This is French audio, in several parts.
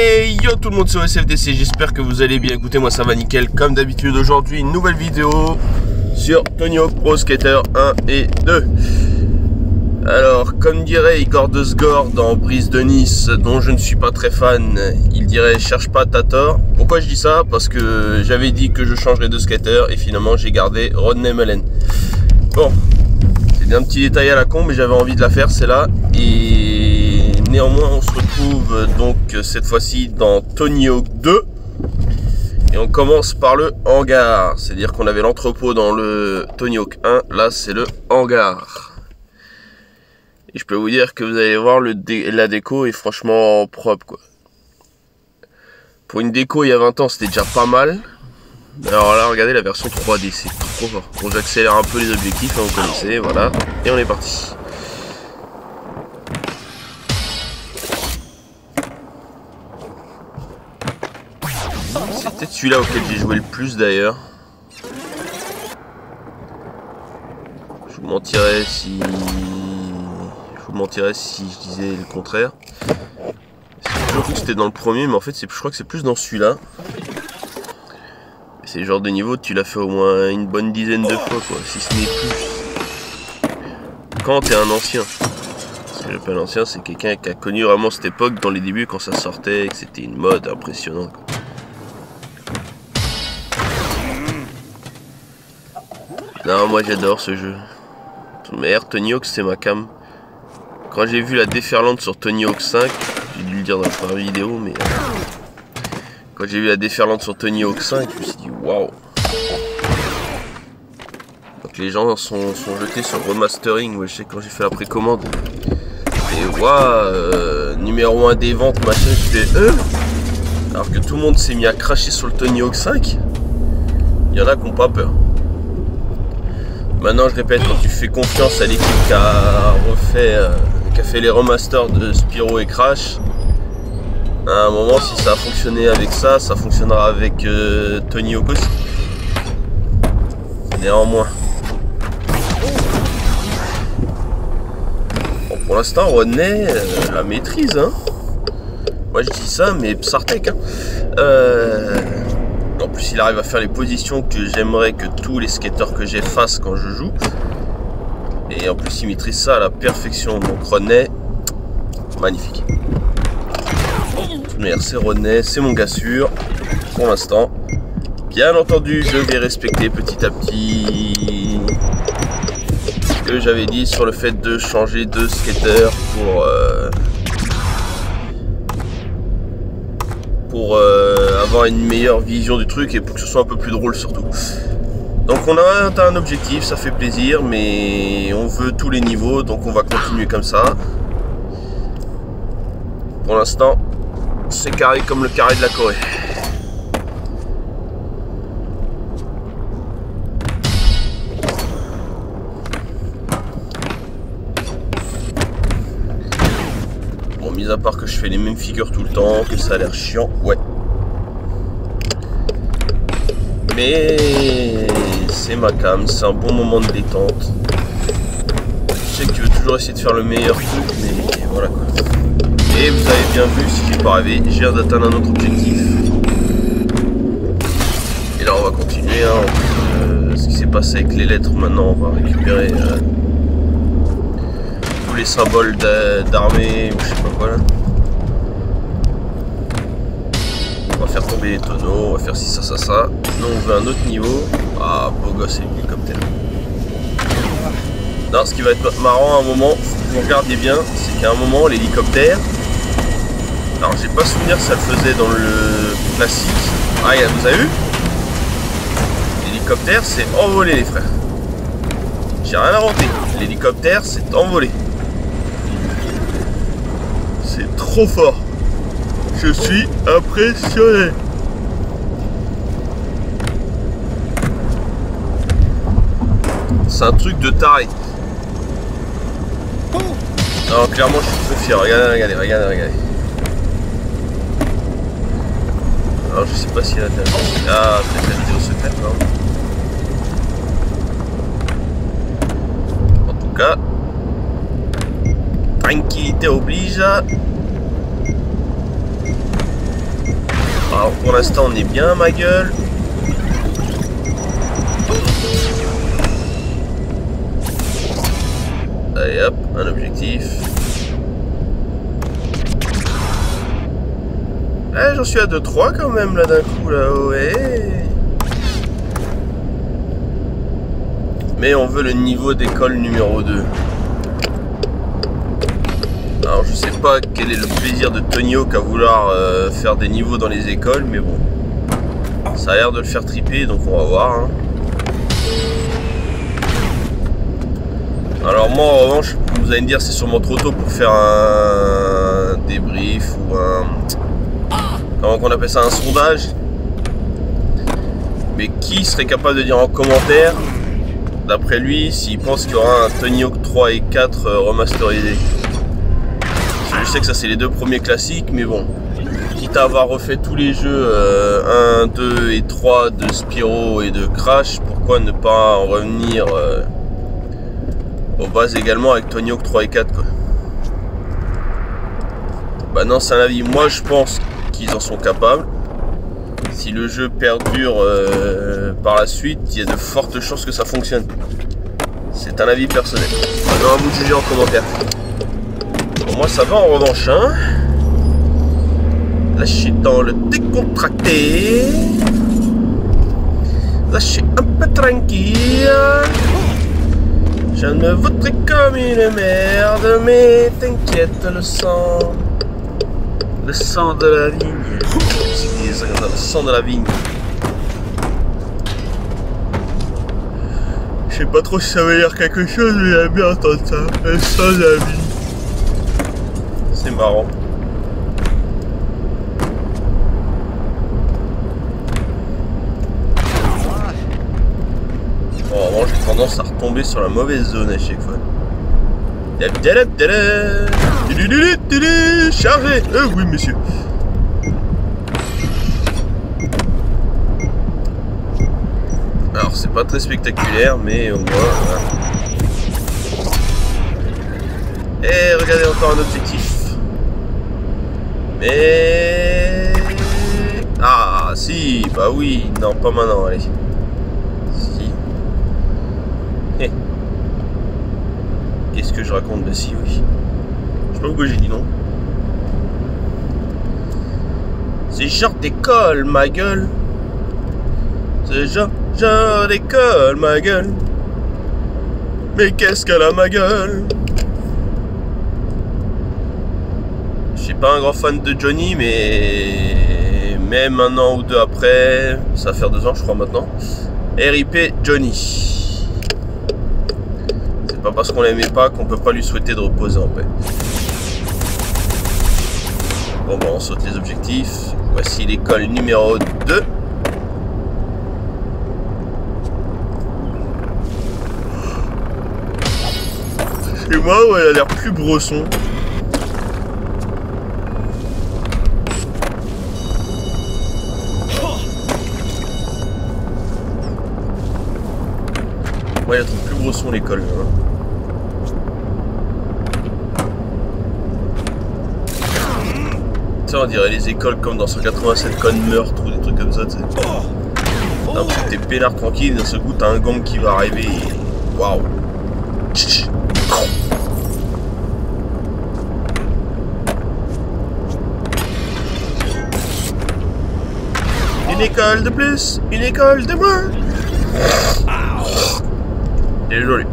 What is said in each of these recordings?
Et yo tout le monde sur SFDC, j'espère que vous allez bien. Écoutez, moi ça va nickel. Comme d'habitude, aujourd'hui, une nouvelle vidéo sur Tony Hawk Pro Skater 1 et 2. Alors, comme dirait Igor de Sgore dans Brise de Nice, dont je ne suis pas très fan, il dirait cherche pas ta tort. Pourquoi je dis ça? Parce que j'avais dit que je changerais de skater et finalement j'ai gardé Rodney Mullen. Bon, c'est un petit détail à la con, mais j'avais envie de la faire, c'est là. Et néanmoins, on se retrouve donc cette fois-ci dans Tony Hawk 2. Et on commence par le hangar. C'est-à-dire qu'on avait l'entrepôt dans le Tony Hawk 1. Là, c'est le hangar. Et je peux vous dire que vous allez voir, la déco est franchement propre. Quoi. Pour une déco il y a 20 ans, c'était déjà pas mal. Alors là, regardez la version 3D, c'est trop fort. Bon, j'accélère un peu les objectifs, hein, vous connaissez, voilà. Et on est parti. C'est peut-être celui-là auquel j'ai joué le plus d'ailleurs. Je vous mentirais si... Je vous mentirais si je disais le contraire. J'ai cru que c'était dans le premier, mais en fait, je crois que c'est plus dans celui-là. C'est le genre de niveau, tu l'as fait au moins une bonne dizaine de fois, quoi, si ce n'est plus. Quand t'es un ancien. Ce que j'appelle ancien, c'est quelqu'un qui a connu vraiment cette époque dans les débuts quand ça sortait que c'était une mode impressionnante. Non, moi j'adore ce jeu. Mais Tony Hawk, c'est ma cam. Quand j'ai vu la déferlante sur Tony Hawk 5, j'ai dû le dire dans la première vidéo, mais... Quand j'ai vu la déferlante sur Tony Hawk 5, je me suis dit waouh. Donc les gens sont, jetés sur remastering, je sais quand j'ai fait la précommande. Et waouh, euh, numéro 1 des ventes, machin, je fais euh Alors que tout le monde s'est mis à cracher sur le Tony Hawk 5, il y en a qui n'ont pas peur. Maintenant je répète, quand tu fais confiance à l'équipe qui a refait, euh, fait les remasters de Spyro et Crash, à un moment, si ça a fonctionné avec ça, ça fonctionnera avec euh, Tony Hawk. Néanmoins. Pour l'instant, Rodney euh, la maîtrise. Hein. Moi, je dis ça, mais Psartek. Hein. En plus, il arrive à faire les positions que j'aimerais que tous les skateurs que j'ai fassent quand je joue. Et en plus, il maîtrise ça à la perfection. Donc, Rodney, magnifique c'est René, c'est mon gars sûr, pour l'instant. Bien entendu, je vais respecter petit à petit ce que j'avais dit sur le fait de changer de skater pour... Euh, pour euh, avoir une meilleure vision du truc et pour que ce soit un peu plus drôle surtout. Donc on a un objectif, ça fait plaisir, mais on veut tous les niveaux, donc on va continuer comme ça. Pour l'instant, c'est carré comme le carré de la Corée. Bon, mis à part que je fais les mêmes figures tout le temps, que ça a l'air chiant, ouais. Mais c'est ma cam, c'est un bon moment de détente. Je sais que tu veux toujours essayer de faire le meilleur truc, mais voilà quoi. Et vous avez bien vu, si j'ai pas rêvé, j'ai viens d'atteindre un autre objectif. Et là on va continuer. Hein. Euh, ce qui s'est passé avec les lettres, maintenant on va récupérer euh, tous les symboles d'armée ou je sais pas quoi là. Tomber les tonneaux, on va faire ci, ça, ça, ça. Nous on veut un autre niveau. Ah, beau gosse, l'hélicoptère. Non, ce qui va être marrant à un moment, vous regardiez bien, c'est qu'à un moment l'hélicoptère, alors j'ai pas souvenir ça le faisait dans le classique. Ah vous avez vu? L'hélicoptère s'est envolé les frères. J'ai rien inventé. L'hélicoptère s'est envolé. C'est trop fort. Je suis impressionné. C'est un truc de taré. Non, clairement, je suis très fier. Regardez, regardez, regardez, regardez. Alors je sais pas si elle a Ah, peut-être la vidéo secrète, non En tout cas, tranquillité oblige. Alors pour l'instant on est bien ma gueule. Allez hop, un objectif. Eh, j'en suis à 2-3 quand même là d'un coup là, ouais. Mais on veut le niveau d'école numéro 2. Alors je sais pas quel est le plaisir de Tonio qu'à vouloir euh, faire des niveaux dans les écoles, mais bon. Ça a l'air de le faire triper, donc on va voir. Hein. Alors moi en revanche, vous allez me dire c'est sûrement trop tôt pour faire un débrief ou un... Comment on appelle ça Un sondage Mais qui serait capable de dire en commentaire, d'après lui, s'il pense qu'il y aura un Tony Hawk 3 et 4 euh, remasterisé? Je sais que ça c'est les deux premiers classiques, mais bon. Quitte à avoir refait tous les jeux 1, euh, 2 et 3 de Spyro et de Crash, pourquoi ne pas en revenir... Euh, aux bases également avec Tony Hawk 3 et 4 quoi. Bah non c'est un avis, moi je pense qu'ils en sont capables. Si le jeu perdure euh, par la suite, il y a de fortes chances que ça fonctionne. C'est un avis personnel. Maintenant à vous de juger en commentaire. Moi ça va en revanche hein. Suis dans le décontracté. Suis un peu tranquille. Je me voudrais comme une merde, mais t'inquiète, le sang. Le sang de la vigne. Le sang de la vigne. Je sais pas trop si ça veut dire quelque chose, mais j'aime bien entendre ça. Le sang de la vigne. Marrant. tendance à retomber sur la mauvaise zone à chaque fois. Chargé euh, Oui, monsieur. Alors, c'est pas très spectaculaire, mais au moins... Et regardez, encore un objectif. Mais... Ah, si, bah oui. Non, pas maintenant, allez. Qu'est-ce que je raconte de si oui? Je sais pas pourquoi j'ai dit non. C'est genre d'école, ma gueule. C'est genre, genre d'école, ma gueule. Mais qu'est-ce qu'elle a, ma gueule Je suis pas un grand fan de Johnny, mais même un an ou deux après, ça va faire deux ans, je crois maintenant. RIP Johnny pas parce qu'on l'aimait pas qu'on peut pas lui souhaiter de reposer en paix. Bon, bon, on saute les objectifs. Voici l'école numéro 2. Et moi, ouais, elle a l'air plus brosson. Ouais, elle plus brosson l'école. Hein. on dirait les écoles comme dans 187 Con meurtre ou des trucs comme ça, tu t'es peinard tranquille, d'un seul coup, t'as un gang qui va arriver et... Waouh Une école de plus, une école de moins Désolé.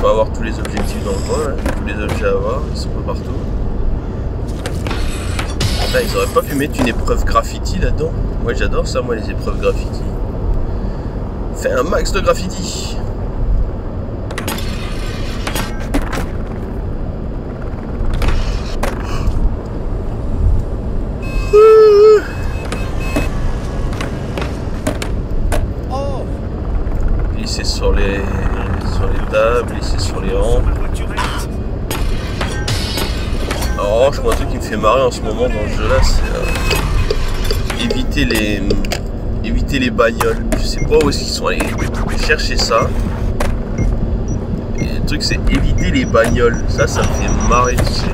pas avoir tous les objectifs dans le coin, hein. tous les objets à avoir, ils sont pas partout. Là, ils auraient pas pu mettre une épreuve graffiti là-dedans? Moi j'adore ça, moi les épreuves graffiti. Fais un max de graffiti. C'est sur les sur les tables, ici sur les rampes. Alors je crois un truc qui me fait marrer en ce moment dans ce jeu là, c'est euh, éviter les Éviter les bagnoles. Je sais pas où est-ce qu'ils sont allés chercher ça. Et le truc c'est éviter les bagnoles. Ça, ça me fait marrer, tu sais.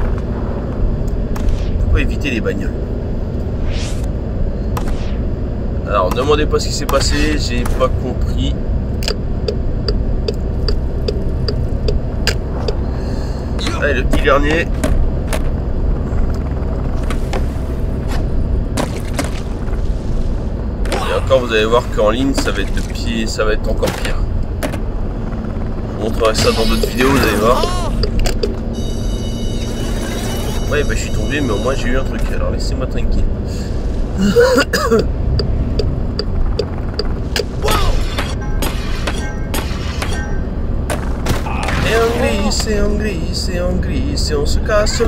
Pourquoi éviter les bagnoles? Alors, ne demandez pas ce qui s'est passé, j'ai pas compris. Le petit dernier. Et encore, vous allez voir qu'en ligne, ça va être de pied, ça va être encore pire. Je vous montrerai ça dans d'autres vidéos, vous allez voir. Ouais, bah je suis tombé, mais au moins j'ai eu un truc. Alors laissez-moi tranquille. Glisse, et on se.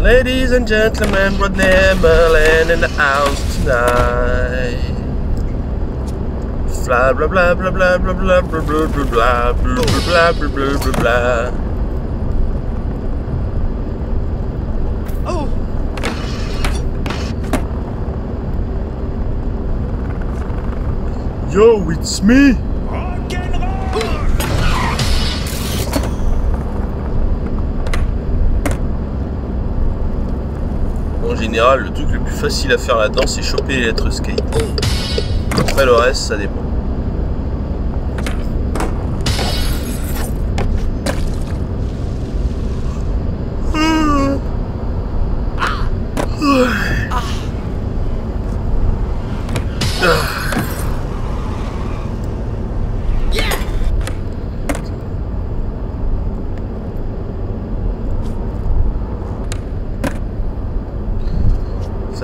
Ladies and gentlemen, Rod Neverland in the house tonight. Blah blah blah blah blah blah blah blah blah blah blah blah blah blah blah blah. Oh, Yo, it's me. En général, le truc le plus facile à faire là-dedans, c'est choper les lettres skate. Après le reste, ça dépend.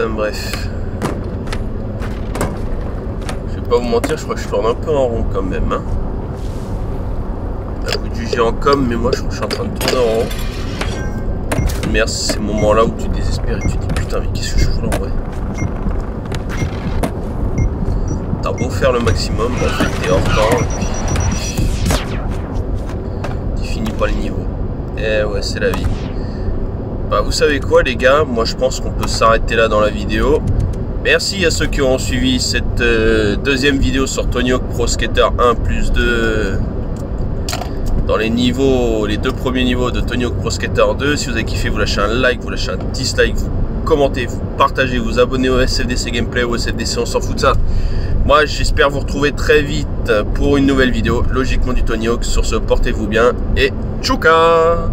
Bref. Je vais pas vous mentir, je crois que je tourne un peu en rond quand même. Hein. À vous de en com, mais moi je, je suis en train de tourner en rond. Merde, c'est ces moments-là où tu désespères et tu dis putain, mais qu'est-ce que je fous là en vrai? T'as beau faire le maximum, t'es hors temps et puis. Tu finis pas les niveaux. Eh ouais, c'est la vie. Bah, vous savez quoi les gars, moi je pense qu'on peut s'arrêter là dans la vidéo. Merci à ceux qui ont suivi cette euh, deuxième vidéo sur Tony Hawk Pro Skater 1 plus 2 dans les niveaux, les deux premiers niveaux de Tony Hawk Pro Skater 2. Si vous avez kiffé, vous lâchez un like, vous lâchez un dislike, vous commentez, vous partagez, vous abonnez au SFDC Gameplay au SFDC, on s'en fout de ça. Moi j'espère vous retrouver très vite pour une nouvelle vidéo, logiquement du Tony Hawk. Sur ce, portez-vous bien et tchouka